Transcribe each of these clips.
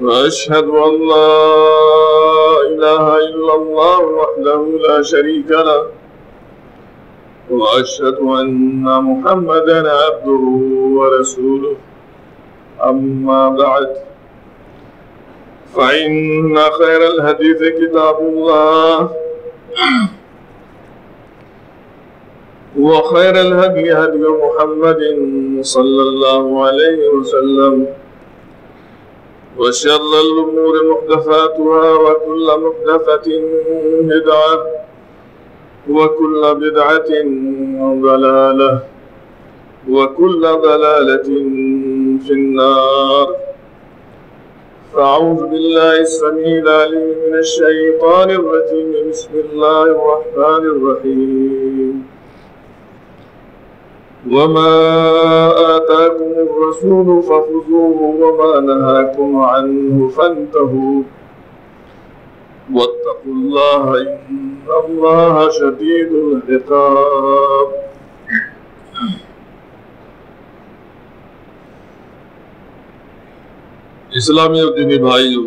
وأشهد أن لا إله إلا الله وحده لا شريك له وأشهد أن محمدا عبده ورسوله. أما بعد فإن خير الحديث كتاب الله وخير الهدي هدي محمد صلى الله عليه وسلم. وشر الأمور محدثاتها وكل محدثة بدعة وكل بدعة ضلالة وكل ضلالة في النار. فأعوذ بالله السميع العليم من الشيطان الرجيم. بسم الله الرحمن الرحيم. وما آتاكم الرسول فخذوه وما نهاكم عنه فانتهوا واتقوا الله إن الله شديد العقاب اسلامی اور دینی بھائیو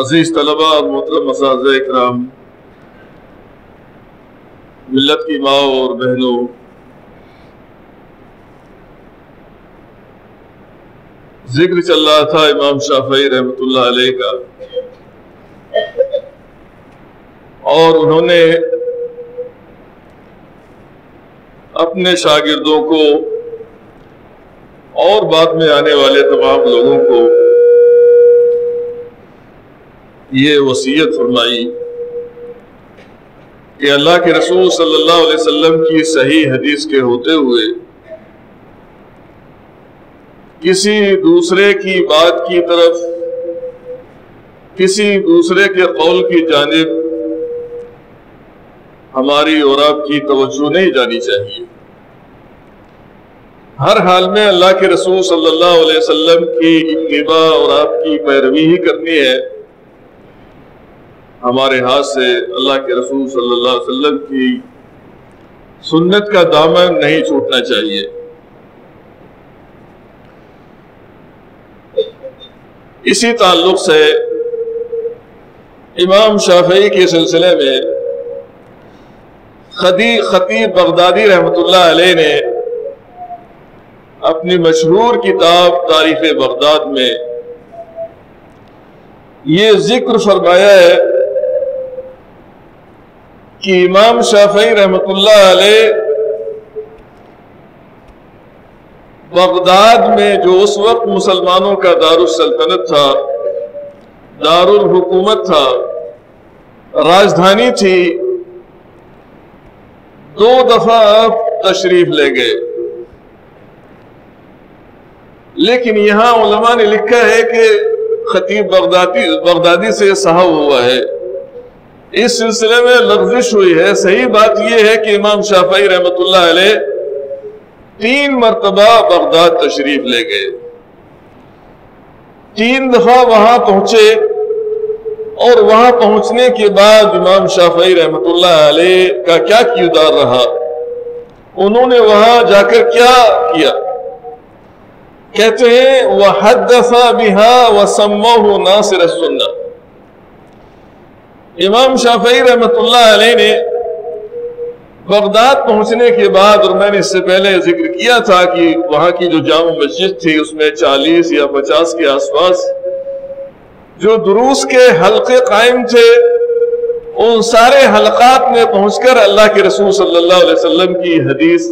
عزیز طلبہ اور محترم مساز اکرام ملت کی ماں اور بہنوں۔ ذکر چل رہا تھا امام شافعی رحمت اللہ علیہ کا۔ اور انہوں نے اپنے شاگردوں کو اور بعد میں آنے والے تمام لوگوں کو یہ وصیت فرمائی۔ کہ اللہ کے رسول صلی اللہ علیہ وسلم کی صحیح حدیث کے ہوتے ہوئے کسی دوسرے کی بات کی طرف، کسی دوسرے کے قول کی جانب ہماری اور آپ کی توجہ نہیں جانی چاہیے۔ ہر حال میں اللہ کے رسول صلی اللہ علیہ وسلم کی اتباع اور آپ کی پیروی ہی کرنی ہے۔ ہمارے ہاتھ سے اللہ کے رسول صلی اللہ علیہ وسلم کی سنت کا دامن نہیں چھوٹنا چاہیے۔ اسی تعلق سے امام شافعی کے سلسلے میں خطیب بغدادی رحمت اللہ علیہ نے اپنی مشہور کتاب تاریخ بغداد میں یہ ذکر فرمایا ہے کہ امام شافعی رحمت اللہ علیہ بغداد میں جو اس وقت مسلمانوں کا دار السلطنت تھا دار الحکومت تھا، راجدھانی تھی، دو دفعہ آپ تشریف لے گئے۔ لیکن یہاں علماء نے لکھا ہے کہ خطیب بغدادی بغدادی سے صحب ہوا ہے۔ اس سلسلے میں لفظش ہوئی ہے، صحیح بات یہ ہے کہ امام شافعی رحمت اللہ علیہ تین مرتبہ بغداد تشریف لے گئے۔ تین دفعہ وہاں پہنچے اور وہاں پہنچنے کے بعد امام شافعی رحمت اللہ علیہ کا کیا کردار رہا؟ انہوں نے وہاں جا کر کیا کیا؟ کہتے ہیں وہ حد دفعہ وَحَدَّثَ بِهَا وَسَمَّهُ نَاصِرَ السُنَّةِ۔ امام شافعی رحمت اللہ علیہ نے بغداد پہنچنے کے بعد، اور میں نے اس سے پہلے ذکر کیا تھا کہ وہاں کی جو جامع مسجد تھی، اس میں چالیس یا پچاس کے آس پاس جو دروس کے حلقے قائم تھے، ان سارے حلقات میں پہنچ کر اللہ کے رسول صلی اللہ علیہ وسلم کی حدیث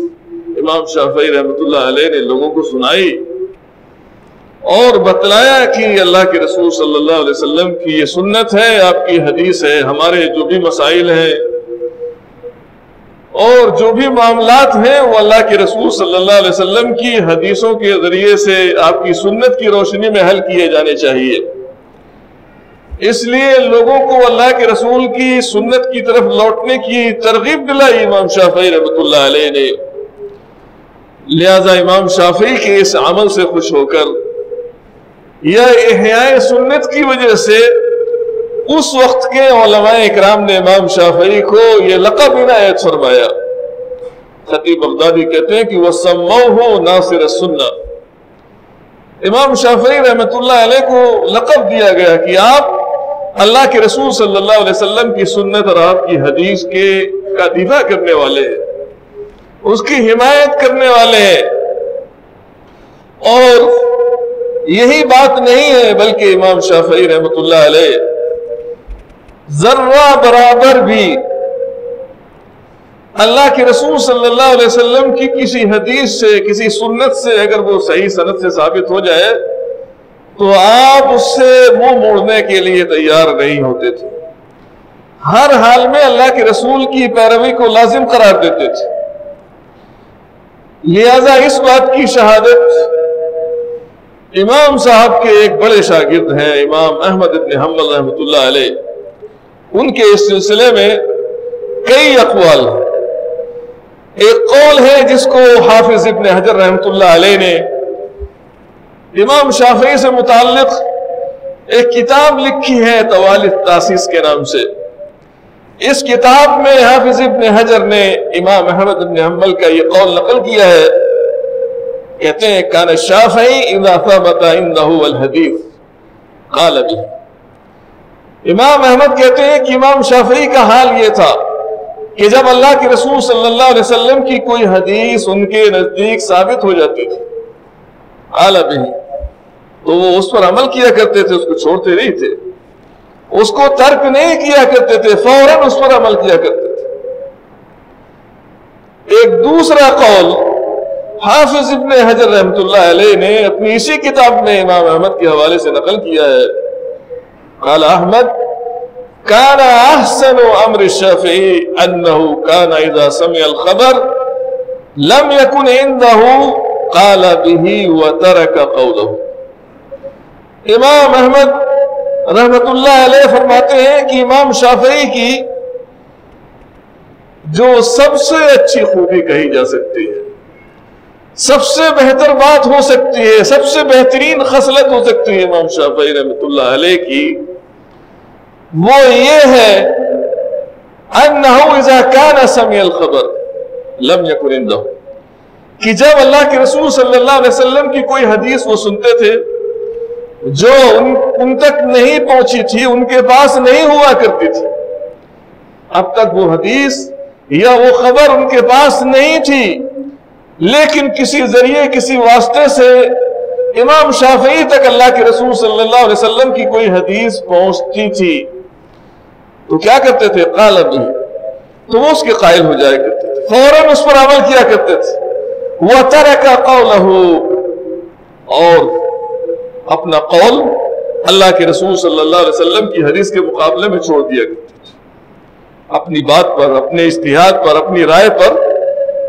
امام شافعی رحمت اللہ علیہ نے لوگوں کو سنائی۔ اور بتلایا کہ اللہ کے رسول صلی اللہ علیہ وسلم کی یہ سنت ہے، آپ کی حدیث ہے، ہمارے جو بھی مسائل ہیں اور جو بھی معاملات ہیں، وہ اللہ کے رسول صلی اللہ علیہ وسلم کی حدیثوں کے ذریعے سے آپ کی سنت کی روشنی میں حل کیے جانے چاہیے۔ اس لیے لوگوں کو اللہ کے رسول کی سنت کی طرف لوٹنے کی ترغیب دلائی امام شافعی رحمۃ اللہ علیہ نے۔ لہذا امام شافعی کے اس عمل سے خوش ہو کر یا احیاء سنت کی وجہ سے اس وقت کے علماء اکرام نے امام شافعی کو یہ لقب عنایت فرمایا۔ خطیب بغدادی کہتے ہیں کہ وہ سمو ہو ناصر سننا امام شافعی رحمت اللہ علیہ کو لقب دیا گیا کہ آپ اللہ کے رسول صلی اللہ علیہ وسلم کی سنت اور آپ کی حدیث کے کا دفاع کرنے والے ہیں۔ اس کی حمایت کرنے والے ہیں۔ اور یہی بات نہیں ہے، بلکہ امام شافعی رحمت اللہ علیہ ذرہ برابر بھی اللہ کے رسول صلی اللہ علیہ وسلم کی کسی حدیث سے، کسی سنت سے اگر وہ صحیح صنعت سے ثابت ہو جائے، تو آپ اس سے منہ موڑنے کے لیے تیار نہیں ہوتے تھے۔ ہر حال میں اللہ کے رسول کی پیروی کو لازم قرار دیتے تھے۔ لہذا اس بات کی شہادت امام صاحب کے ایک بڑے شاگرد ہیں، امام احمد ابن حمل رحمۃ اللہ علیہ۔ ان کے اس سلسلے میں کئی اقوال ہیں۔ ایک قول ہے جس کو حافظ ابن حجر رحمت اللہ علیہ نے امام شافعی سے متعلق ایک کتاب لکھی ہے طوالف تاسیس کے نام سے۔ اس کتاب میں حافظ ابن حجر نے امام احمد ابن حنبل کا یہ قول نقل کیا ہے۔ کہتے ہیں، کان شافعی اذا ثبت عنده الحدیث قال بھی امام احمد کہتے ہیں کہ امام شافعی کا حال یہ تھا کہ جب اللہ کے رسول صلی اللہ علیہ وسلم کی کوئی حدیث ان کے نزدیک ثابت ہو جاتی تھی اعلیٰ جی. بھی تو وہ اس پر عمل کیا کرتے تھے، اس کو چھوڑتے نہیں تھے۔ اس کو ترک نہیں کیا کرتے تھے، فوراً اس پر عمل کیا کرتے تھے۔ ایک دوسرا قول حافظ ابن حجر رحمت اللہ علیہ نے اپنی اسی کتاب میں امام احمد کے حوالے سے نقل کیا ہے۔ قال احمد كان احسن امر الشافعي انه كان اذا سمع الخبر لم يكن عنده قال به وترك قوله امام احمد رحمت اللہ علیہ فرماتے ہیں کہ امام شافعی کی جو سب سے اچھی خوبی کہی جا سکتی ہے۔ سب سے بہتر بات ہو سکتی ہے سب سے بہترین خصلت ہو سکتی ہے امام شافعی رحمت اللہ علیہ کی۔ وہ یہ ہے اذا سمی الخبر لم یکن کہ جب اللہ کے رسول صلی اللہ علیہ وسلم کی کوئی حدیث وہ سنتے تھے جو ان, ان تک نہیں پہنچی تھی ان کے پاس نہیں ہوا کرتی تھی اب تک وہ حدیث یا وہ خبر ان کے پاس نہیں تھی۔ لیکن کسی ذریعے، کسی واسطے سے امام شافعی تک اللہ کے رسول صلی اللہ علیہ وسلم کی کوئی حدیث پہنچتی تھی۔ تو کیا کرتے تھے؟ قال ابھی تو وہ اس کے قائل ہو جائے کرتے تھے۔ فوراً اس پر عمل کیا کرتے تھے۔ وہ طرح قول اور اپنا قول اللہ کے رسول صلی اللہ علیہ وسلم کی حدیث کے مقابلے میں چھوڑ دیا کرتے تھے۔ اپنی بات پر، اپنے اشتہاد پر، اپنی رائے پر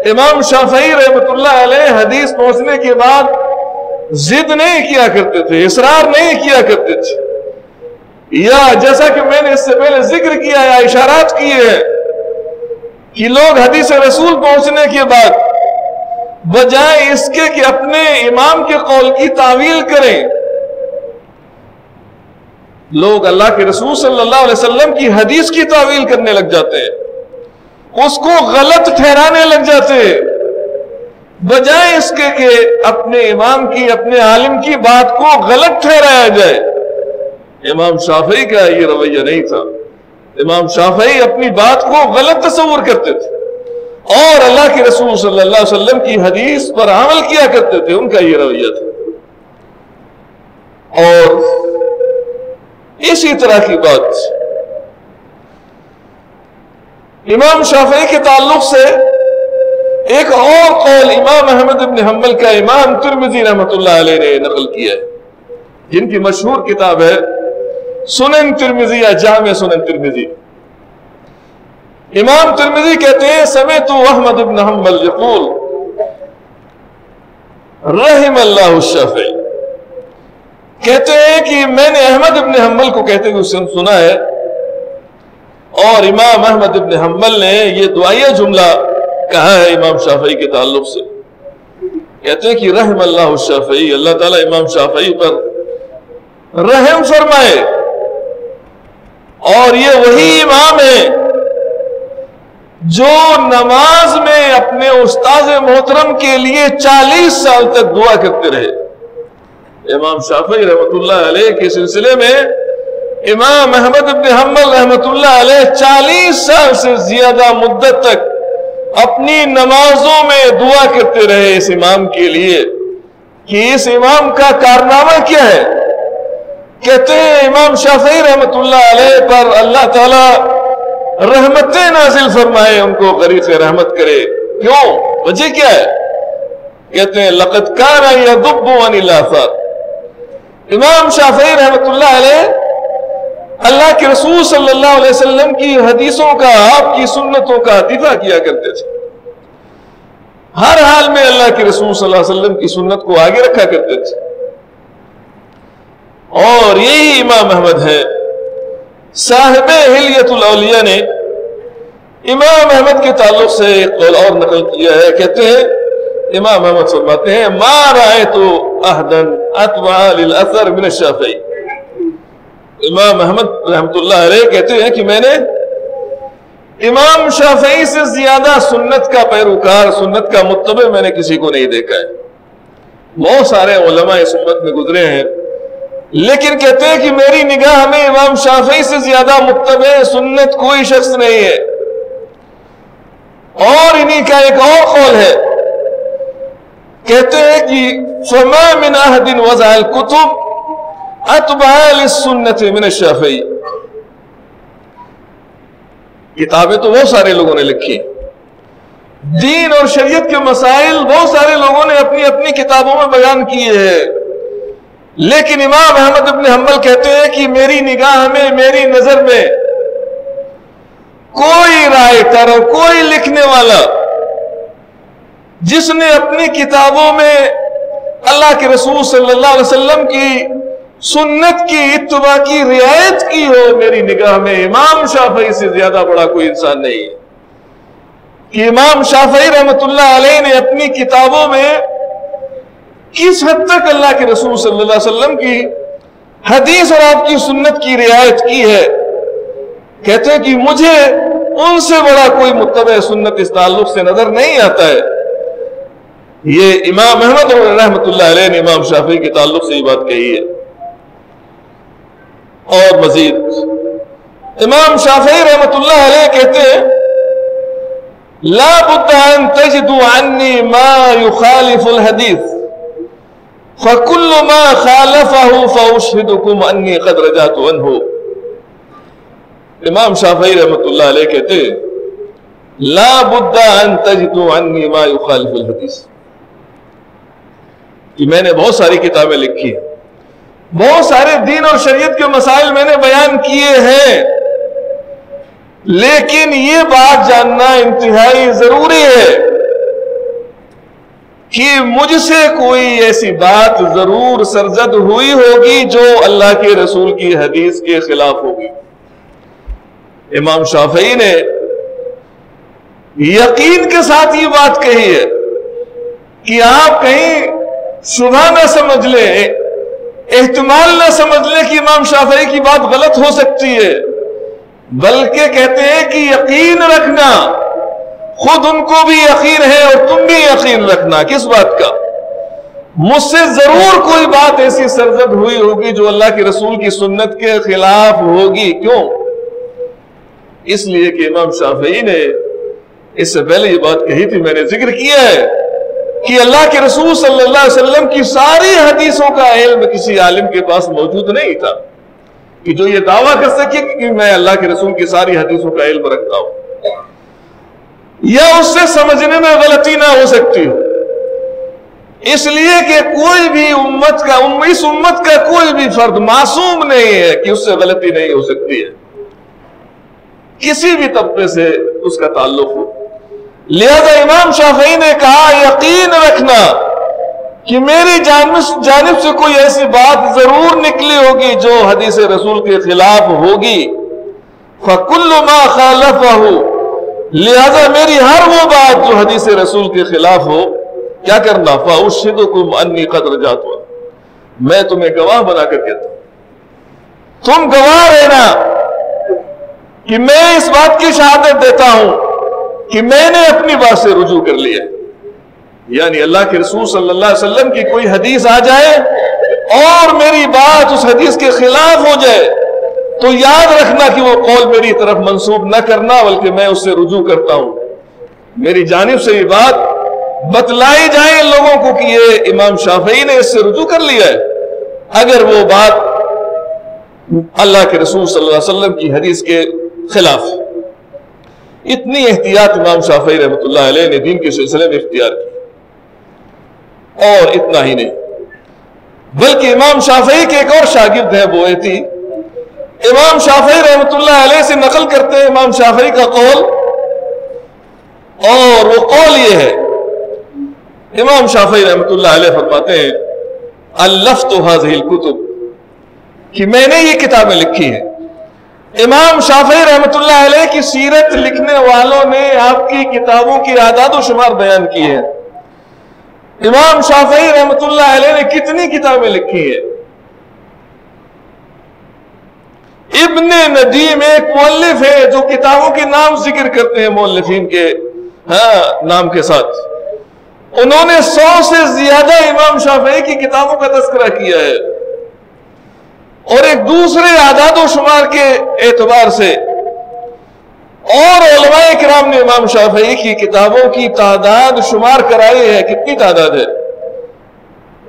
امام شافعی رحمت اللہ علیہ حدیث پہنچنے کے بعد ضد نہیں کیا کرتے تھے، اصرار نہیں کیا کرتے تھے۔ یا جیسا کہ میں نے اس سے پہلے ذکر کیا یا اشارات کیے ہیں کہ لوگ حدیث رسول پہنچنے کے بعد بجائے اس کے کہ اپنے امام کے قول کی تعویل کریں۔ لوگ اللہ کے رسول صلی اللہ علیہ وسلم کی حدیث کی تعویل کرنے لگ جاتے ہیں۔ اس کو غلط ٹھہرانے لگ جاتے۔ بجائے اس کے کہ اپنے امام کی، اپنے عالم کی بات کو غلط ٹھہرایا جائے۔ امام شافعی کا یہ رویہ نہیں تھا۔ امام شافعی اپنی بات کو غلط تصور کرتے تھے۔ اور اللہ کے رسول صلی اللہ علیہ وسلم کی حدیث پر عمل کیا کرتے تھے، ان کا یہ رویہ تھا۔ اور اسی طرح کی بات۔ امام شافعی کے تعلق سے ایک اور قول امام احمد ابن حنبل کا امام ترمزی رحمت اللہ علیہ نے نقل کیا ہے۔ جن کی مشہور کتاب ہے سنن ترمزی یا جامع سنن ترمزی امام ترمیزی کہتے ہیں سمے تو احمد ابن حنبل یقول، رحم اللہ الشافعی۔ کہتے ہیں کہ میں نے احمد ابن حنبل کو کہتے ہوئے سنا ہے۔ اور امام احمد ابن حنبل نے یہ دعائیہ جملہ کہا ہے امام شافعی کے تعلق سے۔ کہتے ہیں کہ رحم اللہ الشافعی، اللہ تعالیٰ امام شافعی پر رحم فرمائے۔ اور یہ وہی امام ہے جو نماز میں اپنے استاذ محترم کے لیے چالیس سال تک دعا کرتے رہے۔ امام شافعی رحمت اللہ علیہ کے سلسلے میں امام احمد ابن حمل رحمت اللہ علیہ چالیس سال سے زیادہ مدت تک اپنی نمازوں میں دعا کرتے رہے اس امام کے لیے کہ اس امام کا کارنامہ کیا ہے؟ کہتے ہیں امام شافعی رحمت اللہ علیہ پر اللہ تعالی رحمتیں نازل فرمائے، ان کو غریب سے رحمت کرے۔ کیوں؟ وجہ کیا ہے؟ کہتے ہیں لقت کارا یا دبو امام شافعی رحمت اللہ علیہ اللہ کے رسول صلی اللہ علیہ وسلم کی حدیثوں کا، آپ کی سنتوں کا دفاع کیا کرتے تھے۔ ہر حال میں اللہ کے رسول صلی اللہ علیہ وسلم کی سنت کو آگے رکھا کرتے تھے۔ اور یہی امام احمد ہے صاحب ہلیت الاولیاء نے امام احمد کے تعلق سے ایک قول اور نقل کیا ہے۔ کہتے ہیں، امام احمد فرماتے ہیں، ما رائے تو اہدن اتبع للاثر من الشافعی امام احمد رحمت اللہ علیہ کہتے ہیں کہ میں نے امام شافعی سے زیادہ سنت کا پیروکار، سنت کا متبع میں نے کسی کو نہیں دیکھا ہے۔ بہت سارے علماء اس امت میں گزرے ہیں۔ لیکن کہتے ہیں کہ میری نگاہ میں امام شافعی سے زیادہ متبع سنت کوئی شخص نہیں ہے۔ اور انہی کا ایک اور قول ہے۔ کہتے ہیں کہ فما من احد وضع الكتب اتبع للسنت من الشافعی کتابیں تو بہت سارے لوگوں نے لکھی دین اور شریعت کے مسائل بہت سارے لوگوں نے اپنی اپنی کتابوں میں بیان کیے ہیں۔ لیکن امام احمد ابن حنبل کہتے ہیں کہ میری نگاہ میں، میری نظر میں کوئی رائٹر اور کوئی لکھنے والا جس نے اپنی کتابوں میں اللہ کے رسول صلی اللہ علیہ وسلم کی سنت کی اتباع کی رعایت کی ہو، میری نگاہ میں امام شافعی سے زیادہ بڑا کوئی انسان نہیں ہے۔ کہ امام شافعی رحمت اللہ علیہ نے اپنی کتابوں میں کس حد تک اللہ کے رسول صلی اللہ علیہ وسلم کی حدیث اور آپ کی سنت کی رعایت کی ہے۔ کہتے ہیں کہ مجھے ان سے بڑا کوئی متبع سنت اس تعلق سے نظر نہیں آتا ہے۔ یہ امام احمد رحمت اللہ علیہ نے امام شافی کے تعلق سے یہ بات کہی ہے۔ اور مزید۔ امام شافی رحمت اللہ علیہ کہتے ہیں، لا بد ان تجدوا عني ما يخالف الحديث فَكُلُّ مَا خَالَفَهُ فَأُشْهِدُكُمْ أَنِّي قَدْ رَجَاتُ عَنْهُ امام شافعی رحمت اللہ علیہ کہتے ہیں، لا بد ان تجدو عنی ما يخالف الحدیث۔ کہ میں نے بہت ساری کتابیں لکھی ہیں۔ بہت سارے دین اور شریعت کے مسائل میں نے بیان کیے ہیں۔ لیکن یہ بات جاننا انتہائی ضروری ہے کہ مجھ سے کوئی ایسی بات ضرور سرزد ہوئی ہوگی جو اللہ کے رسول کی حدیث کے خلاف ہوگی۔ امام شافعی نے یقین کے ساتھ یہ بات کہی ہے کہ آپ کہیں صبح نہ سمجھ لیں۔ احتمال نہ سمجھ لیں کہ امام شافعی کی بات غلط ہو سکتی ہے، بلکہ کہتے ہیں کہ یقین رکھنا، خود ان کو بھی یقین ہے اور تم بھی یقین رکھنا، کس بات کا؟ مجھ سے ضرور کوئی بات ایسی سرزد ہوئی ہوگی جو اللہ کے رسول کی سنت کے خلاف ہوگی، کیوں؟ اس لیے کہ امام شافعی نے اس سے پہلے یہ بات کہی تھی، میں نے ذکر کیا ہے۔ کہ اللہ کے رسول صلی اللہ علیہ وسلم کی ساری حدیثوں کا علم کسی عالم کے پاس موجود نہیں تھا کہ جو یہ دعویٰ کر سکے کہ میں اللہ کے رسول کی ساری حدیثوں کا علم رکھتا ہوں۔ یا اس سے سمجھنے میں غلطی نہ ہو سکتی ہو۔ اس لیے کہ کوئی بھی امت کا، اس امت کا کوئی بھی فرد معصوم نہیں ہے کہ اس سے غلطی نہیں ہو سکتی ہے۔ کسی بھی طبقے سے اس کا تعلق ہو۔ لہذا امام شافعی نے کہا، یقین رکھنا کہ میری جانب سے کوئی ایسی بات ضرور نکلی ہوگی جو حدیث رسول کے خلاف ہوگی۔ فکل ما خالف لہذا میری ہر وہ بات جو حدیث رسول کے خلاف ہو، کیا کرنا؟ فاشدکم انی قدر جات میں تمہیں گواہ بنا کر کہتا ہوں۔ تم گواہ رہنا کہ میں اس بات کی شہادت دیتا ہوں۔ کہ میں نے اپنی بات سے رجوع کر لیا یعنی اللہ کے رسول صلی اللہ علیہ وسلم کی کوئی حدیث آ جائے اور میری بات اس حدیث کے خلاف ہو جائے، تو یاد رکھنا کہ وہ قول میری طرف منسوب نہ کرنا، بلکہ میں اس سے رجوع کرتا ہوں۔ میری جانب سے یہ بات بتلائی جائے لوگوں کو کہ یہ امام شافعی نے اس سے رجوع کر لیا ہے۔ اگر وہ بات اللہ کے رسول صلی اللہ علیہ وسلم کی حدیث کے خلاف اتنی احتیاط امام شافعی رحمۃ اللہ علیہ نے دین کے سلسلے میں اختیار کی۔ اور اتنا ہی نہیں۔ بلکہ امام شافعی کے ایک اور شاگرد ہے وہ تھی امام شافعی رحمۃ اللہ علیہ سے نقل کرتے ہیں امام شافعی کا قول۔ اور وہ قول یہ ہے، امام شافعی رحمۃ اللہ علیہ فرماتے ہیں الفت حاضل کتب کہ میں نے یہ کتابیں لکھی ہیں۔ امام شافعی رحمۃ اللہ علیہ کی سیرت لکھنے والوں نے آپ کی کتابوں کی اعداد و شمار بیان کی ہے۔ امام شافعی رحمۃ اللہ علیہ نے کتنی کتابیں لکھی ہیں؟ ابن ندیم ایک مولف ہے جو کتابوں کے نام ذکر کرتے ہیں مولفین کے ہاں نام کے ساتھ۔ انہوں نے سو سے زیادہ امام شافعی کی کتابوں کا تذکرہ کیا ہے۔ اور ایک دوسرے اعداد و شمار کے اعتبار سے اور علماء کرام نے امام شافعی کی کتابوں کی تعداد شمار کرائی ہے۔ کتنی تعداد ہے؟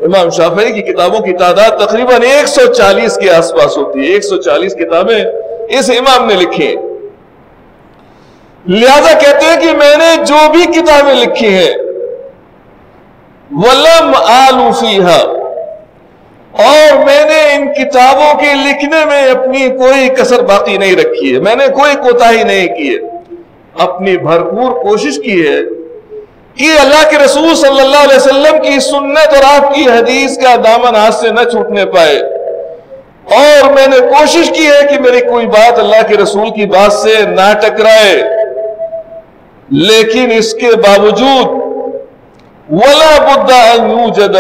امام شافعی کی کتابوں کی تعداد تقریباً ایک سو چالیس کے آس پاس ہوتی ہے۔ ایک سو چالیس کتابیں اس امام نے لکھی ہیں۔ لہذا کہتے ہیں کہ میں نے جو بھی کتابیں لکھی ہیں، ولم آلو فیہا اور میں نے ان کتابوں کے لکھنے میں اپنی کوئی کسر باقی نہیں رکھی ہے۔ میں نے کوئی کوتا ہی نہیں کی ہے۔ اپنی بھرپور کوشش کی ہے کہ اللہ کے رسول صلی اللہ علیہ وسلم کی سنت اور آپ کی حدیث کا دامن ہاتھ سے نہ چھوٹنے پائے۔ اور میں نے کوشش کی ہے کہ میری کوئی بات اللہ کے رسول کی بات سے نہ ٹکرائے۔ لیکن اس کے باوجود ولا بدا يوجد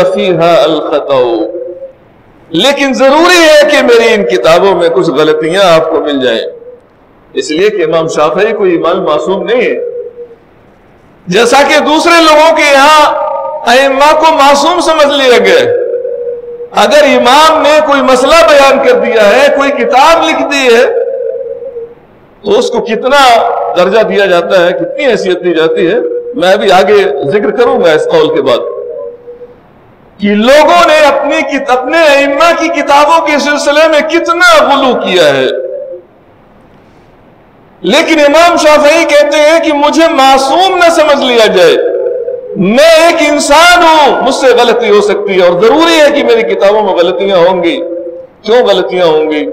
لیکن ضروری ہے کہ میری ان کتابوں میں کچھ غلطیاں آپ کو مل جائیں۔ اس لیے کہ امام شافعی کوئی ایمان معصوم نہیں ہے۔ جیسا کہ دوسرے لوگوں کے یہاں ائمہ کو معصوم سمجھ لیا گیا۔ اگر امام نے کوئی مسئلہ بیان کر دیا ہے، کوئی کتاب لکھ دی ہے، تو اس کو کتنا درجہ دیا جاتا ہے، کتنی حیثیت دی جاتی ہے، میں ابھی آگے ذکر کروں گا اس قول کے بعد۔ کہ لوگوں نے اپنی اپنے ائمہ کی کتابوں کے سلسلے میں کتنا غلو کیا ہے۔ لیکن امام شافعی کہتے ہیں کہ مجھے معصوم نہ سمجھ لیا جائے۔ میں ایک انسان ہوں، مجھ سے غلطی ہو سکتی ہے اور ضروری ہے کہ میری کتابوں میں غلطیاں ہوں گی۔ کیوں غلطیاں ہوں گی؟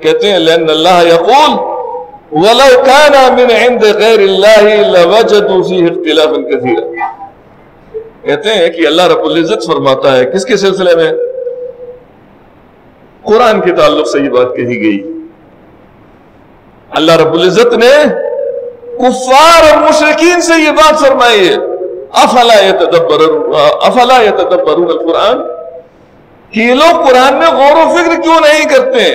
کہتے ہیں لین اللہ یقول، وَلَوْ كَانَ مِنْ عِنْدِ غَيْرِ اللَّهِ لَوَجَدُوا فِيهِ اخْتِلَافًا كَثِيرًا کہتے ہیں کہ اللہ رب العزت فرماتا ہے، کس کے سلسلے میں؟ قرآن کے تعلق سے یہ بات کہی گئی۔ اللہ رب العزت نے کفار اور مشرقین سے یہ بات فرمائی ہے۔ افلا تدبر افلا تدبر القرآن؟ کہ یہ لوگ قرآن میں غور و فکر کیوں نہیں کرتے؟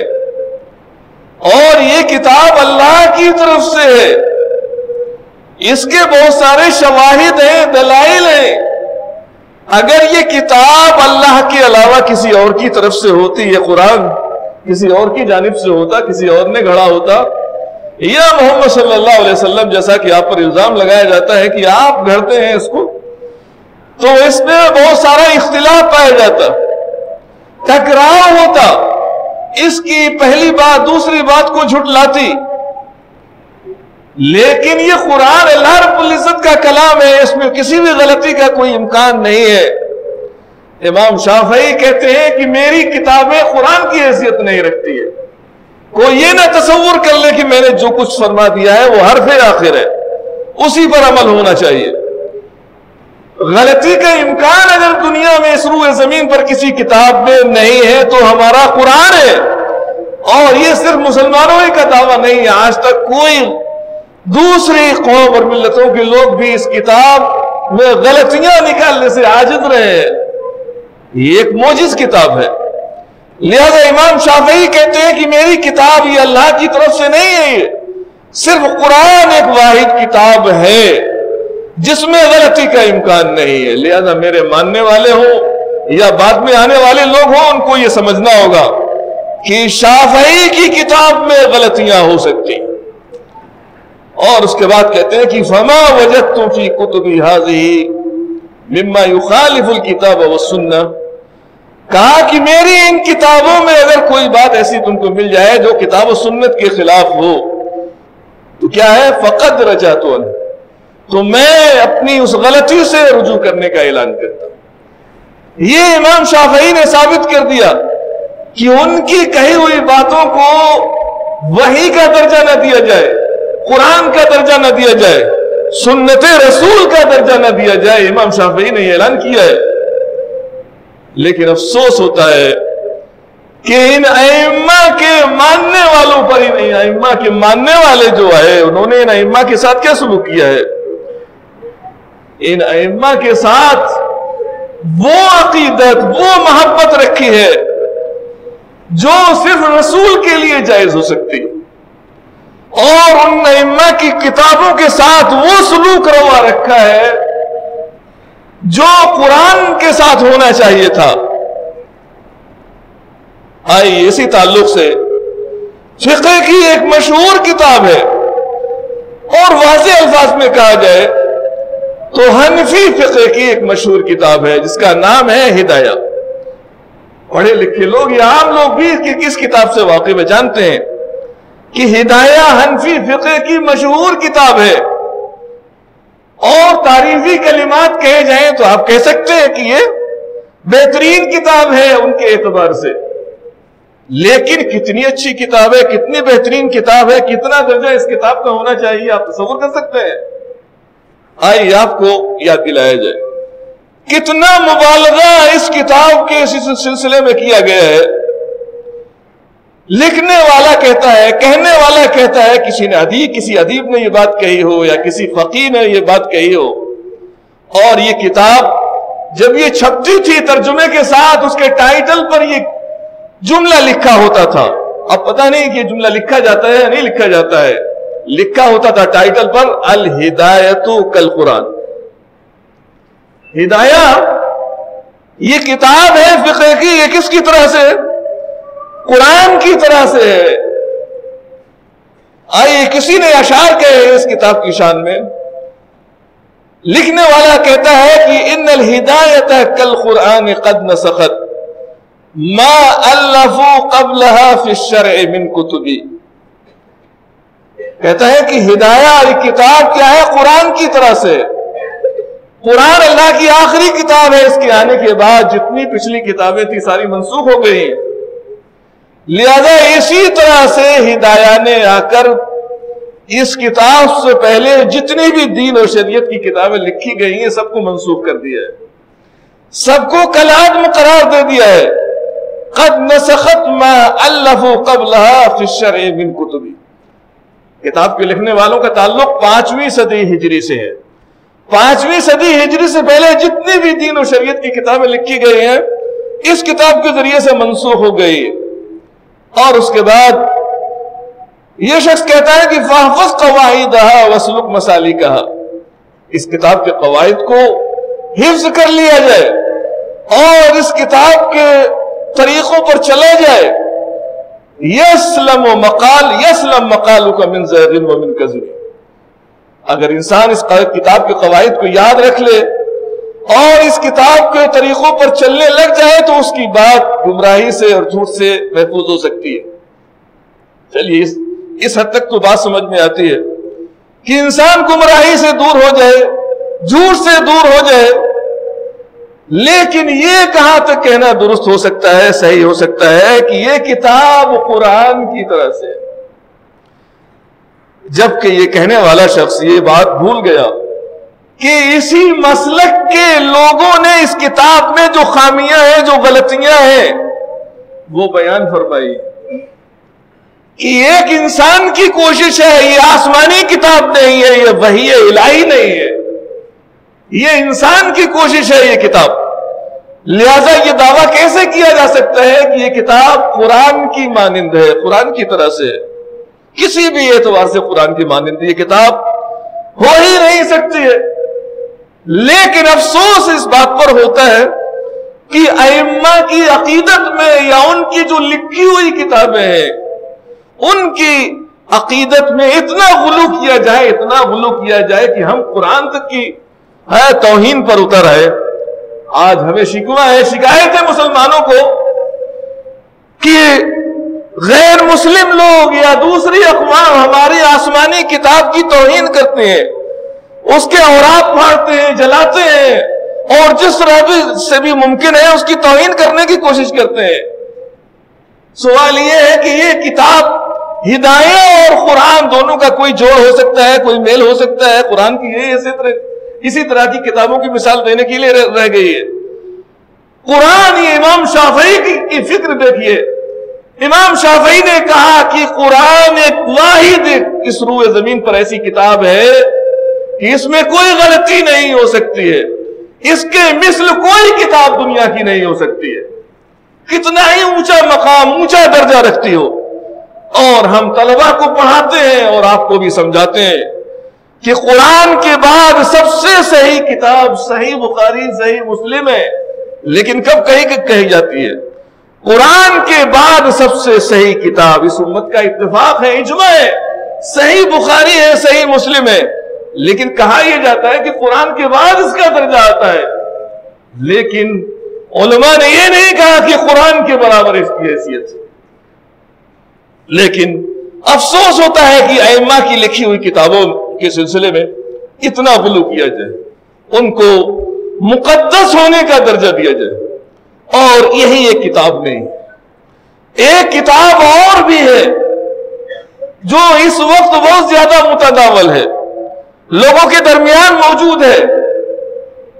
اور یہ کتاب اللہ کی طرف سے ہے۔ اس کے بہت سارے شواہد ہیں، دلائل ہیں۔ اگر یہ کتاب اللہ کے علاوہ کسی اور کی طرف سے ہوتی، یہ قرآن کسی اور کی جانب سے ہوتا، کسی اور نے گھڑا ہوتا، یا محمد صلی اللہ علیہ وسلم جیسا کہ آپ پر الزام لگایا جاتا ہے کہ آپ گھڑتے ہیں اس کو، تو اس میں بہت سارا اختلاف پایا جاتا ٹکراؤ ہوتا، اس کی پہلی بات دوسری بات کو جھٹلاتی لیکن یہ قرآن اللہ رب العزت کا کلام ہے، اس میں کسی بھی غلطی کا کوئی امکان نہیں ہے۔ امام شافعی کہتے ہیں کہ میری کتابیں قرآن کی حیثیت نہیں رکھتی ہے کوئی یہ نہ تصور کر لے کہ میں نے جو کچھ فرما دیا ہے، وہ حرف آخر ہے۔ اسی پر عمل ہونا چاہیے۔ غلطی کا امکان اگر دنیا میں اس روح زمین پر کسی کتاب میں نہیں ہے تو ہمارا قرآن ہے۔ اور یہ صرف مسلمانوں ہی کا دعویٰ نہیں ہے۔ آج تک کوئی دوسری قوم اور ملتوں کے لوگ بھی اس کتاب میں غلطیاں نکالنے سے عاجز رہے ہیں۔ یہ ایک موجز کتاب ہے۔ لہذا امام شافعی کہتے ہیں کہ میری کتاب یہ اللہ کی طرف سے نہیں ہے صرف قرآن ایک واحد کتاب ہے، جس میں غلطی کا امکان نہیں ہے۔ لہذا میرے ماننے والے ہوں یا بعد میں آنے والے لوگ ہوں، ان کو یہ سمجھنا ہوگا کہ شافعی کی کتاب میں غلطیاں ہو سکتی۔ اور اس کے بعد کہتے ہیں کہ فما وجد فی کتبی حاضی مما یخالف الکتاب و سننا کہا کہ میری ان کتابوں میں اگر کوئی بات ایسی تم کو مل جائے جو کتاب و سنت کے خلاف ہو، تو کیا ہے؟ فقط رجا تو میں اپنی اس غلطی سے رجوع کرنے کا اعلان کرتا ہوں۔ یہ امام شافعی نے ثابت کر دیا کہ ان کی کہی ہوئی باتوں کو وہی کا درجہ نہ دیا جائے۔ قرآن کا درجہ نہ دیا جائے، سنت رسول کا درجہ نہ دیا جائے، امام شافعی نے یہ اعلان کیا ہے۔ لیکن افسوس ہوتا ہے کہ ان ائمہ کے ماننے والوں پر ہی نہیں، ائمہ کے ماننے والے جو ہے انہوں نے ان ائمہ کے ساتھ کیا سلوک کیا ہے؟ ان ائمہ کے ساتھ وہ عقیدت، وہ محبت رکھی ہے جو صرف رسول کے لیے جائز ہو سکتی۔ اور ان ائمہ کی کتابوں کے ساتھ وہ سلوک روا رکھا ہے جو قرآن کے ساتھ ہونا چاہیے تھا۔ آئی اسی تعلق سے فقہ کی ایک مشہور کتاب ہے اور واضح الفاظ میں کہا جائے تو حنفی فقہ کی ایک مشہور کتاب ہے جس کا نام ہے ہدایہ۔ پڑھے لکھے لوگ یا عام لوگ بھی کس کتاب سے واقع میں جانتے ہیں۔ کہ ہدایہ حنفی فقہ کی مشہور کتاب ہے۔ اور تعریفی کلمات کہے جائیں تو آپ کہہ سکتے ہیں کہ یہ بہترین کتاب ہے ان کے اعتبار سے۔ لیکن کتنی اچھی کتاب ہے، کتنی بہترین کتاب ہے، کتنا درجہ اس کتاب کا ہونا چاہیے، آپ تصور کر سکتے ہیں۔ آئیے آپ کو یاد دلایا جائے۔ کتنا مبالغہ اس کتاب کے سلسلے میں کیا گیا ہے۔ لکھنے والا کہتا ہے، کہنے والا کہتا ہے، کسی نے ادیب، کسی ادیب نے یہ بات کہی ہو یا کسی فقیر نے یہ بات کہی ہو۔ اور یہ کتاب جب یہ چھپتی تھی ترجمے کے ساتھ، اس کے ٹائٹل پر یہ جملہ لکھا ہوتا تھا۔ اب پتہ نہیں کہ جملہ لکھا جاتا ہے یا نہیں لکھا جاتا ہے۔ لکھا ہوتا تھا ٹائٹل پر الہدایت کل قرآن ہدایہ، یہ کتاب ہے فقہ کی، یہ کس کی طرح سے؟ قرآن کی طرح سے ہے۔ آئیے کسی نے اشار کہے اس کتاب کی شان میں۔ لکھنے والا کہتا ہے کہ ان الہدایت کل قرآن قد نسخت۔ ما الفو قبلها فی الشرع من کتبی۔ کہتا ہے کہ ہدایہ اور کتاب کیا ہے قرآن کی طرح سے۔ قرآن اللہ کی آخری کتاب ہے، اس کے آنے کے بعد جتنی پچھلی کتابیں تھی ساری منسوخ ہو گئی ہیں لہذا اسی طرح سے ہدایہ نے آ کر اس کتاب سے پہلے جتنی بھی دین اور شریعت کی کتابیں لکھی گئی ہیں، سب کو منسوخ کر دیا ہے۔ سب کو کلاد قرار دے دیا ہے۔ قد نسخت ما قبلها فی الشرع من کتبی۔ کتاب کے لکھنے والوں کا تعلق پانچویں صدی ہجری سے ہے۔ پانچویں صدی ہجری سے پہلے جتنی بھی دین و شریعت کی کتابیں لکھی گئی ہیں، اس کتاب کے ذریعے سے منسوخ ہو گئی۔ اور اس کے بعد یہ شخص کہتا ہے کہ فحفظ قواعد وسلک مسالی کہا اس کتاب کے قواعد کو حفظ کر لیا جائے اور اس کتاب کے طریقوں پر چلا جائے۔ یسلم و مقال یسلم مقال کا من زہر و من کذب۔ اگر انسان اس کتاب کے قواعد کو یاد رکھ لے اور اس کتاب کے طریقوں پر چلنے لگ جائے تو اس کی بات گمراہی سے اور جھوٹ سے محفوظ ہو سکتی ہے۔ چلیے، اس اس حد تک تو بات سمجھ میں آتی ہے کہ انسان گمراہی سے دور ہو جائے، جھوٹ سے دور ہو جائے، لیکن یہ کہاں تک کہنا درست ہو سکتا ہے، صحیح ہو سکتا ہے کہ یہ کتاب قرآن کی طرح سے جبکہ یہ کہنے والا شخص یہ بات بھول گیا۔ کہ اسی مسلک کے لوگوں نے اس کتاب میں جو خامیاں ہیں، جو غلطیاں ہیں، وہ بیان فرمائی۔ کہ ایک انسان کی کوشش ہے، یہ آسمانی کتاب نہیں ہے، یہ وہی الہی نہیں ہے۔ یہ انسان کی کوشش ہے یہ کتاب۔ لہذا یہ دعویٰ کیسے کیا جا سکتا ہے کہ یہ کتاب قرآن کی مانند ہے، قرآن کی طرح سے؟ کسی بھی اعتبار سے قرآن کی مانند یہ کتاب ہو ہی نہیں سکتی ہے۔ لیکن افسوس اس بات پر ہوتا ہے کہ ائمہ کی عقیدت میں یا ان کی جو لکھی ہوئی کتابیں ہیں، ان کی عقیدت میں اتنا غلو کیا جائے، اتنا غلو کیا جائے کہ ہم قرآن تک کی توہین پر اتر ہے آج ہمیں شکوا ہے، شکایت ہے مسلمانوں کو کہ غیر مسلم لوگ یا دوسری اقوام ہماری آسمانی کتاب کی توہین کرتے ہیں۔ اس کے اوراق پھاڑتے ہیں، جلاتے ہیں۔ اور جس طرح سے بھی ممکن ہے، اس کی توہین کرنے کی کوشش کرتے ہیں۔ سوال یہ ہے کہ یہ کتاب ہدایت اور قرآن دونوں کا کوئی جوڑ ہو سکتا ہے، کوئی میل ہو سکتا ہے؟ قرآن کی یہ اسی طرح اسی طرح کی کتابوں کی مثال دینے کے لیے رہ گئی ہے۔ قرآن یہ امام شافعی کی فکر دیکھیے۔ امام شافعی نے کہا کہ قرآن ایک واحد، اس روح زمین پر ایسی کتاب ہے اس میں کوئی غلطی نہیں ہو سکتی ہے۔ اس کے مثل کوئی کتاب دنیا کی نہیں ہو سکتی ہے۔ کتنا ہی اونچا مقام، اونچا درجہ رکھتی ہو۔ اور ہم طلبہ کو پڑھاتے ہیں اور آپ کو بھی سمجھاتے ہیں کہ قرآن کے بعد سب سے صحیح کتاب، صحیح بخاری، صحیح مسلم ہے۔ لیکن کب کہیں کہ کہی جاتی ہے؟ قرآن کے بعد سب سے صحیح کتاب۔ اس امت کا اتفاق ہے، اجماع ہے۔ صحیح بخاری ہے، صحیح مسلم ہے۔ لیکن کہا یہ جاتا ہے کہ قرآن کے بعد اس کا درجہ آتا ہے۔ لیکن علماء نے یہ نہیں کہا کہ قرآن کے برابر اس کی حیثیت لیکن افسوس ہوتا ہے کہ ائمہ کی لکھی ہوئی کتابوں کے سلسلے میں اتنا غلو کیا جائے۔ ان کو مقدس ہونے کا درجہ دیا جائے۔ اور یہی ایک کتاب نہیں۔ ایک کتاب اور بھی ہے جو اس وقت بہت زیادہ متداول ہے۔ لوگوں کے درمیان موجود ہے۔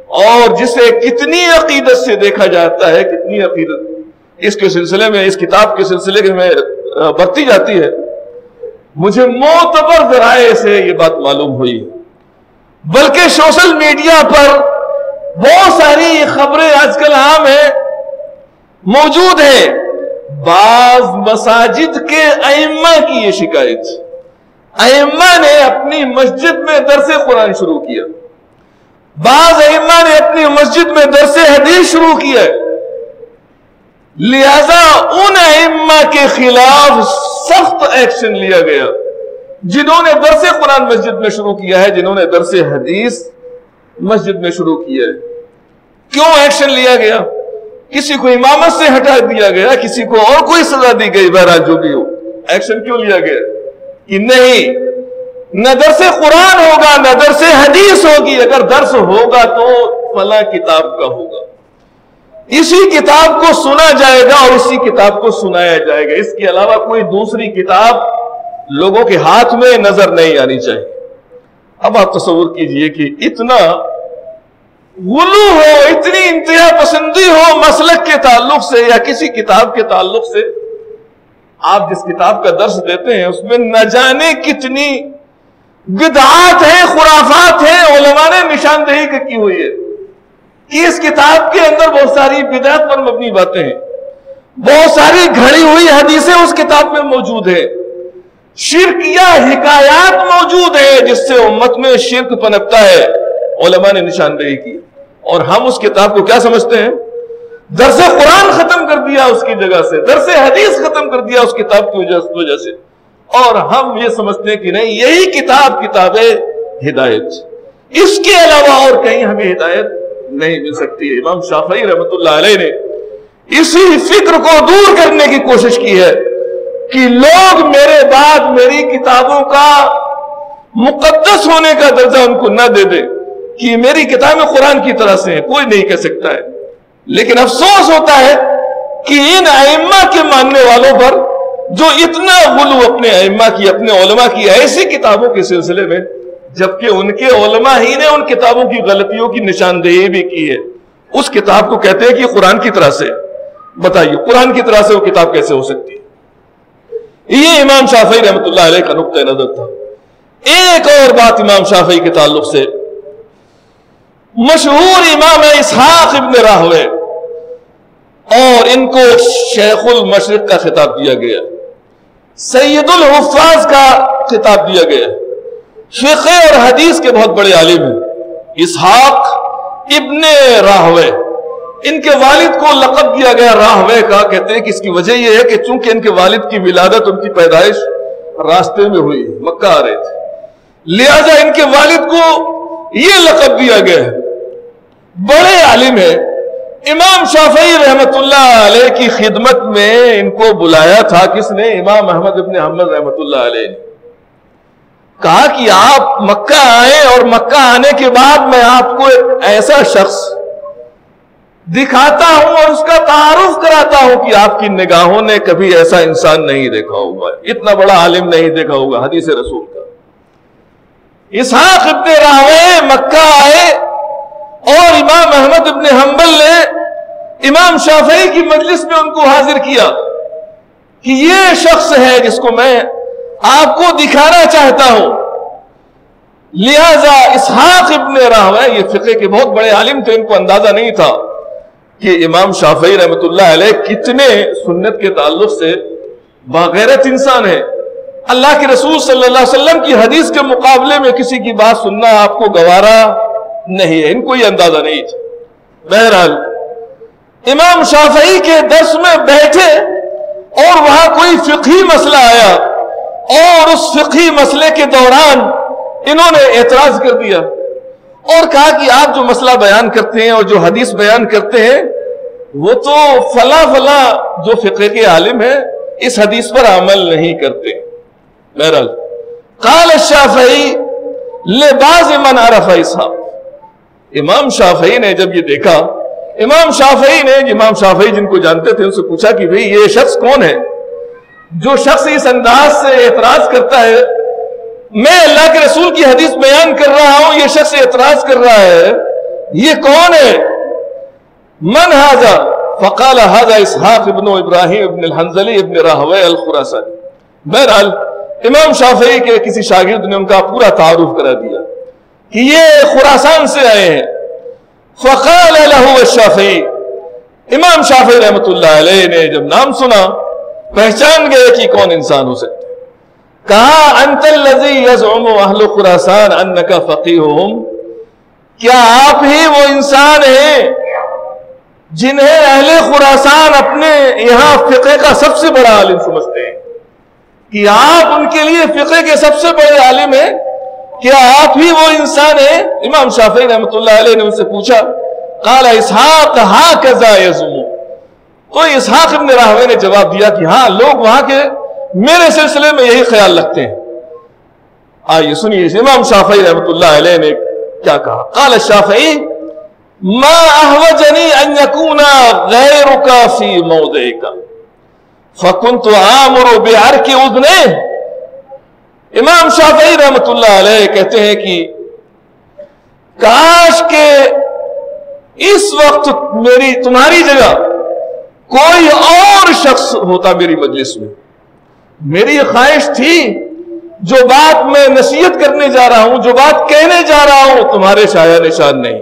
اور جسے کتنی عقیدت سے دیکھا جاتا ہے، کتنی عقیدت۔ اس کے سلسلے میں، اس کتاب کے سلسلے میں برتی جاتی ہے۔ مجھے معتبر ذرائع سے یہ بات معلوم ہوئی بلکہ سوشل میڈیا پر بہت ساری خبریں آج کل عام ہیں، موجود ہے بعض مساجد کے ائمہ کی یہ شکایت۔ ائمہ نے اپنی مسجد میں درس قرآن شروع کیا۔ بعض ائمہ نے اپنی مسجد میں درس حدیث شروع کیا۔ لہذا ان ائمہ کے خلاف سخت ایکشن لیا گیا۔ جنہوں نے درس قرآن مسجد میں شروع کیا ہے، جنہوں نے درس حدیث مسجد میں شروع کیا ہے۔ کیوں ایکشن لیا گیا؟ کسی کو امامت سے ہٹا دیا گیا، کسی کو اور کوئی سزا دی گئی، بہرحال جو بھی ہو۔ ایکشن کیوں لیا گیا؟ کہ نہیں، نہ درس قرآن ہوگا، نہ درس حدیث ہوگی۔ اگر درس ہوگا تو فلاں کتاب کا ہوگا۔ اسی کتاب کو سنا جائے گا اور اسی کتاب کو سنایا جائے گا۔ اس کے علاوہ کوئی دوسری کتاب لوگوں کے ہاتھ میں نظر نہیں آنی چاہیے۔ اب آپ تصور کیجیے کہ اتنا غلو ہو، اتنی انتہا پسندی ہو مسلک کے تعلق سے یا کسی کتاب کے تعلق سے آپ جس کتاب کا درس دیتے ہیں، اس میں نہ جانے کتنی بدعات ہیں، خرافات ہیں، علماء نے نشاندہی کی ہوئی ہے۔ کہ اس کتاب کے اندر بہت ساری بدعات پر مبنی باتیں ہیں۔ بہت ساری گھڑی ہوئی حدیثیں اس کتاب میں موجود ہیں۔ شرک یا حکایات موجود ہیں، جس سے امت میں شرک پنپتا ہے۔ علماء نے نشاندہی کی۔ اور ہم اس کتاب کو کیا سمجھتے ہیں؟ درس قرآن ختم کر دیا اس کی جگہ سے، درس حدیث ختم کر دیا اس کتاب کی وجہ سے۔ اور ہم یہ سمجھتے ہیں کہ نہیں، یہی کتاب کتاب ہدایت۔ اس کے علاوہ اور کہیں ہمیں ہدایت نہیں مل سکتی۔ ہے امام شافعی رحمت اللہ علیہ نے اسی فکر کو دور کرنے کی کوشش کی ہے کہ لوگ میرے بعد میری کتابوں کا مقدس ہونے کا درجہ ان کو نہ دے دے، کہ میری کتابیں قرآن کی طرح سے ہیں، کوئی نہیں کہہ سکتا ہے۔ لیکن افسوس ہوتا ہے کہ ان ائمہ کے ماننے والوں پر جو اتنا غلو اپنے ائمہ کی، اپنے علماء کی ایسی کتابوں کے سلسلے میں، جبکہ ان کے علماء ہی نے ان کتابوں کی غلطیوں کی نشاندہی بھی کی ہے۔ اس کتاب کو کہتے ہیں کہ قرآن کی طرح سے، بتائیے قرآن کی طرح سے وہ کتاب کیسے ہو سکتی ہے؟ یہ امام شافعی رحمۃ اللہ علیہ کا نقطۂ نظر تھا۔ ایک اور بات امام شافعی کے تعلق سے مشہور امام اسحاق ابن راہوے اور ان کو شیخ المشرق کا خطاب دیا گیا، سید الحفاظ کا خطاب دیا گیا۔ فقہ اور حدیث کے بہت بڑے عالم ہیں۔ اسحاق ابن راہوے، ان کے والد کو لقب دیا گیا راہوے کا، کہتے ہیں کہ اس کی وجہ یہ ہے کہ چونکہ ان کے والد کی ولادت ان کی پیدائش راستے میں ہوئی، مکہ آ رہے تھے۔ لہذا ان کے والد کو یہ لقب دیا گیا۔ ہے بڑے عالم ہے امام شافعی رحمت اللہ علیہ کی خدمت میں ان کو بلایا تھا۔ کس نے؟ امام احمد ابن حمد رحمت اللہ علیہ نے۔ کہا کہ آپ مکہ آئے اور مکہ آنے کے بعد میں آپ کو ایک ایسا شخص دکھاتا ہوں اور اس کا تعارف کراتا ہوں کہ آپ کی نگاہوں نے کبھی ایسا انسان نہیں دیکھا ہوگا۔ اتنا بڑا عالم نہیں دیکھا ہوگا حدیث رسول کا۔ اسحاق ابن راوے مکہ آئے اور امام احمد ابن حنبل نے امام شافعی کی مجلس میں ان کو حاضر کیا کہ یہ شخص ہے جس کو میں آپ کو دکھانا چاہتا ہوں۔ لہذا اسحاق ابن راہوے یہ فقہ کے بہت بڑے عالم تھے، ان کو اندازہ نہیں تھا کہ امام شافعی رحمت اللہ علیہ کتنے سنت کے تعلق سے باغیرت انسان ہے اللہ کے رسول صلی اللہ علیہ وسلم کی حدیث کے مقابلے میں کسی کی بات سننا، آپ کو گوارا نہیں ہے، ان کو یہ اندازہ نہیں تھا۔ بہرحال، امام شافعی کے درس میں بیٹھے اور وہاں کوئی فقہی مسئلہ آیا اور اس فقہی مسئلے کے دوران انہوں نے اعتراض کر دیا اور کہا کہ آپ جو مسئلہ بیان کرتے ہیں اور جو حدیث بیان کرتے ہیں، وہ تو فلا فلا جو فقہ کے عالم ہیں، اس حدیث پر عمل نہیں کرتے۔ بہرحال، قال الشافعی لباز من عرف صاحب امام شافعی نے جب یہ دیکھا، امام شافعی نے امام شافعی جن کو جانتے تھے، ان سے پوچھا کہ بھئی یہ شخص کون ہے؟ جو شخص اس انداز سے اعتراض کرتا ہے، میں اللہ کے رسول کی حدیث بیان کر رہا ہوں، یہ شخص اعتراض کر رہا ہے، یہ کون ہے؟ من حاضا فقال حاضا اسحاق ابن ابراہیم ابن الحنزلی ابن راہوے الخراسانی۔ بہرحال، امام شافعی کے کسی شاگرد نے ان کا پورا تعارف کرا دیا۔ کہ یہ خراسان سے آئے ہیں۔ فقال له الشافعی، امام شافعی رحمت اللہ علیہ نے جب نام سنا، پہچان گئے کہ کون انسان ہو سکتے کہا، انت الذي يزعم اهل خراسان انك فقيههم کیا آپ ہی وہ انسان ہیں جنہیں اہل خراسان اپنے یہاں فقہ کا سب سے بڑا عالم سمجھتے ہیں؟ کہ آپ ان کے لیے فقہ کے سب سے بڑے عالم ہیں؟ کیا آپ ہی وہ انسان ہیں۔ امام شافعی رحمت اللہ علیہ نے ان سے پوچھا، قال اسحاق ہاں هكذا يزعم تو اسحاق ابن راہوے نے جواب دیا کہ ہاں لوگ وہاں کے میرے سلسلے میں یہی خیال رکھتے ہیں۔ آئیے سنیے امام شافعی رحمت اللہ علیہ نے کیا کہا؟ قال الشافعی ما احوجنی ان یکون غیرک فی موضعک فکنت آمر بعرک اذنے امام شافعی رحمت اللہ علیہ کہتے ہیں کہ کاش کے اس وقت میری تمہاری جگہ کوئی اور شخص ہوتا میری مجلس میں۔ میری خواہش تھی جو بات میں نصیحت کرنے جا رہا ہوں، جو بات کہنے جا رہا ہوں، تمہارے شاعر نشان نہیں۔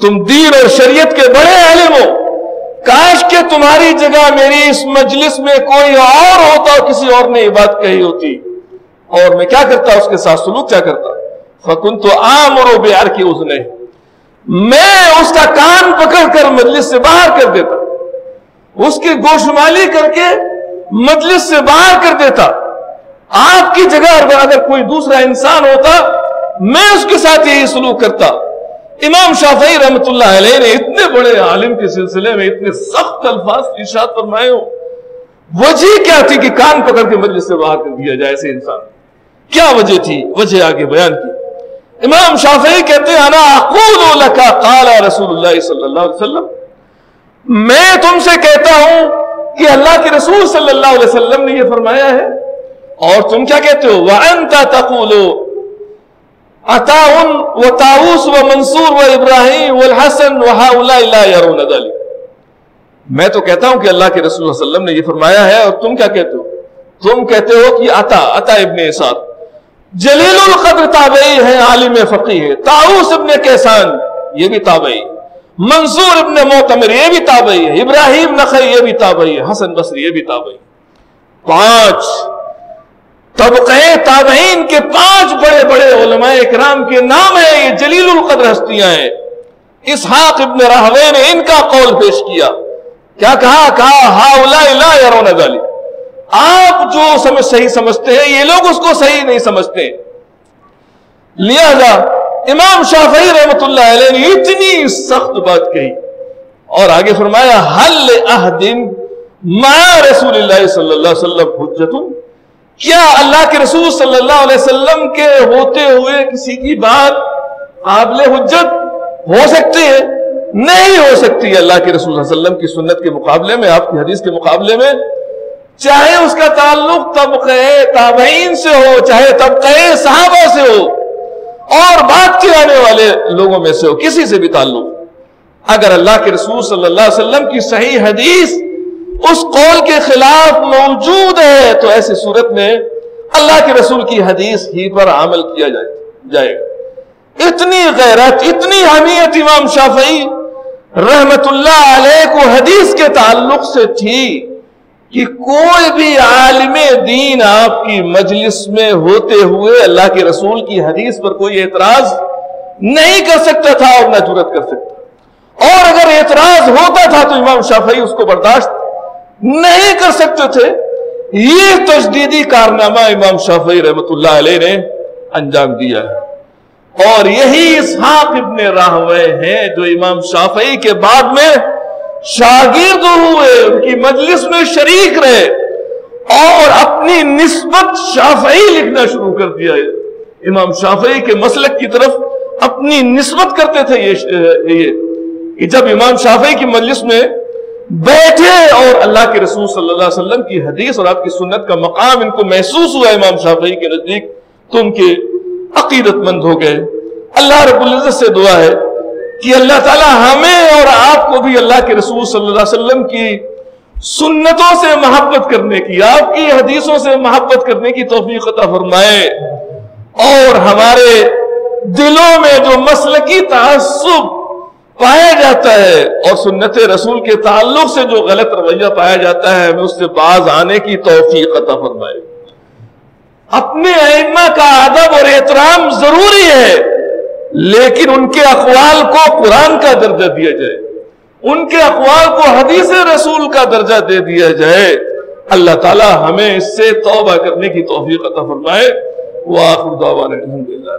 تم دین اور شریعت کے بڑے علم ہو۔ کاش کہ تمہاری جگہ میری اس مجلس میں کوئی اور ہوتا اور کسی اور نے یہ بات کہی ہوتی۔ اور میں کیا کرتا اس کے ساتھ سلوک کیا کرتا؟ فکن تو عام اور بیار کی اس نے میں اس کا کان پکڑ کر مجلس سے باہر کر دیتا۔ اس کی گوشمالی کر کے مجلس سے باہر کر دیتا۔ آپ کی جگہ اگر کوئی دوسرا انسان ہوتا، میں اس کے ساتھ یہی سلوک کرتا۔ امام شافعی رحمت اللہ علیہ نے اتنے بڑے عالم کے سلسلے میں اتنے سخت الفاظ ارشاد فرمائے ہو وجہ کیا تھی کہ کان پکڑ کے مجلس سے باہر کر دیا جائے ایسے انسان کیا وجہ تھی؟ وجہ آگے بیان کی۔ امام شافعی کہتے ہیں، انا اقول لك قال رسول اللہ صلی اللہ علیہ وسلم۔ میں تم سے کہتا ہوں کہ اللہ کے رسول صلی اللہ علیہ وسلم نے یہ فرمایا ہے۔ اور تم کیا کہتے ہو؟ وَأَنْتَ تَقُولُ۔ عطاؤن و تاؤس و منصور و ابراہیم والحسن وَهَا لَا يَرُونَ ذَلِكَ۔ میں تو کہتا ہوں کہ اللہ کے رسول صلی اللہ علیہ وسلم نے یہ فرمایا ہے۔ اور تم کیا کہتے ہو؟ تم کہتے ہو کہ عطا عطا ابن اساد جلیل القدر تابعی ہے عالم فقی ہے تاؤس ابن کیسان، یہ بھی تابعی منصور ابن معتمر، یہ بھی تابعی ہے ابراہیم نخی یہ بھی تابعی ہے حسن بصری، یہ بھی تابعی پانچ طبقہ تابعین کے پانچ بڑے بڑے علماء اکرام کے نام ہیں۔ یہ جلیل القدر ہستیاں ہیں۔ اسحاق ابن راہوے نے ان کا قول پیش کیا۔ کیا کہا؟ کہا ہا لا یرون ذلک۔ آپ جو سمجھ صحیح سمجھتے ہیں، یہ لوگ اس کو صحیح نہیں سمجھتے۔ لہذا امام شافعی رحمت اللہ علیہ نے اتنی سخت بات کہی اور آگے فرمایا، حل اہدن ما رسول اللہ صلی اللہ علیہ وسلم حجت کیا اللہ کے رسول صلی اللہ علیہ وسلم کے ہوتے ہوئے کسی کی بات قابل حجت ہو سکتی ہے؟ نہیں ہو سکتی اللہ کے رسول صلی اللہ علیہ وسلم کی سنت کے مقابلے میں، آپ کی حدیث کے مقابلے میں چاہے اس کا تعلق طبقہ تابعین سے ہو، چاہے طبقہ صحابہ سے ہو، اور بات کے آنے والے لوگوں میں سے ہو، کسی سے بھی تعلق۔ اگر اللہ کے رسول صلی اللہ علیہ وسلم کی صحیح حدیث اس قول کے خلاف موجود ہے، تو ایسی صورت میں اللہ کے رسول کی حدیث ہی پر عمل کیا جائے گا۔ اتنی غیرت، اتنی حمیت امام شافعی رحمت اللہ علیہ کو حدیث کے تعلق سے تھی۔ کہ کوئی بھی عالم دین آپ کی مجلس میں ہوتے ہوئے اللہ کے رسول کی حدیث پر کوئی اعتراض نہیں کر سکتا تھا اور نہ جرت کر سکتا۔ اور اگر اعتراض ہوتا تھا تو امام شافعی اس کو برداشت نہیں کر سکتے تھے۔ یہ تجدیدی کارنامہ امام شافعی رحمت اللہ علیہ نے انجام دیا ہے۔ اور یہی اسحاق ابن راہوے ہیں جو امام شافعی کے بعد میں شاگرد ہوئے، ان کی مجلس میں شریک رہے اور اپنی نسبت شافعی لکھنا شروع کر دیا۔ ہے امام شافعی کے مسلک کی طرف اپنی نسبت کرتے تھے یہ، کہ جب امام شافعی کی مجلس میں بیٹھے اور اللہ کے رسول صلی اللہ علیہ وسلم کی حدیث اور آپ کی سنت کا مقام ان کو محسوس ہوا امام شافعی کے نزدیک، تو ان کے عقیدت مند ہو گئے۔ اللہ رب العزت سے دعا ہے کہ اللہ تعالی ہمیں اور آپ کو بھی اللہ کے رسول صلی اللہ علیہ وسلم کی سنتوں سے محبت کرنے کی، آپ کی حدیثوں سے محبت کرنے کی توفیق عطا فرمائے۔ اور ہمارے دلوں میں جو مسلکی تعصب پایا جاتا ہے اور سنت رسول کے تعلق سے جو غلط رویہ پایا جاتا ہے، ہمیں اس سے باز آنے کی توفیق عطا فرمائے۔ اپنے ائمہ کا ادب اور احترام ضروری ہے۔ لیکن ان کے اقوال کو قرآن کا درجہ دیا جائے۔ ان کے اقوال کو حدیث رسول کا درجہ دے دیا جائے۔ اللہ تعالی ہمیں اس سے توبہ کرنے کی توفیق عطا فرمائے۔ وہ آخر الحمد للہ